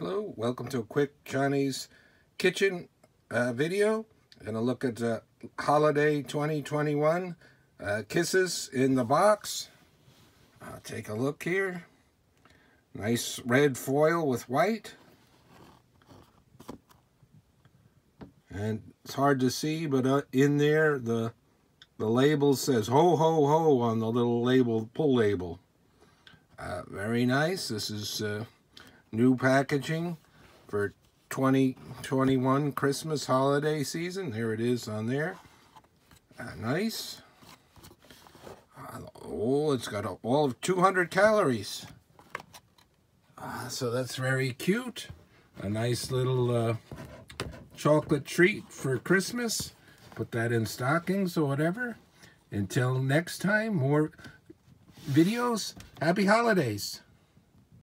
Hello, welcome to a quick Johnny's Kitchen uh, video Gonna look at uh, holiday 2021 uh, kisses in the box. take a look here. Nice red foil with white. And it's hard to see, but uh, in there the the label says ho ho ho on the little label pull label. Uh, very nice. This is uh, new packaging for 2021 Christmas holiday season. There it is on there. Uh, nice. Uh, oh, it's got a, all of 200 calories. Uh, so that's very cute. A nice little uh, chocolate treat for Christmas. Put that in stockings or whatever. Until next time, more videos. Happy holidays.